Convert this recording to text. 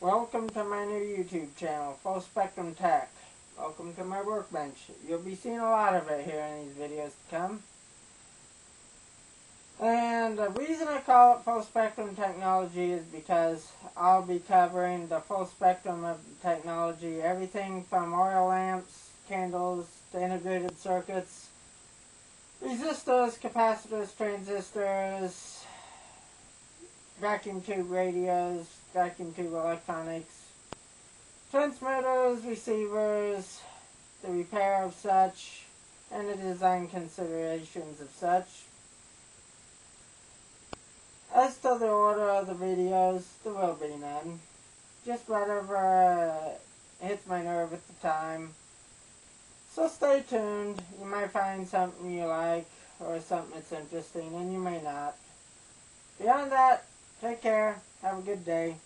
Welcome to my new YouTube channel, Full Spectrum Tech. Welcome to my workbench. You'll be seeing a lot of it here in these videos to come. And the reason I call it Full Spectrum Technology is because I'll be covering the full spectrum of technology. Everything from oil lamps, candles, to integrated circuits, resistors, capacitors, transistors, vacuum tube radios, vacuum tube electronics, transmitters, receivers, the repair of such, and the design considerations of such. As to the order of the videos, there will be none. Just whatever uh, hits my nerve at the time. So stay tuned. You might find something you like or something that's interesting, and you may not. Beyond that, take care. Have a good day.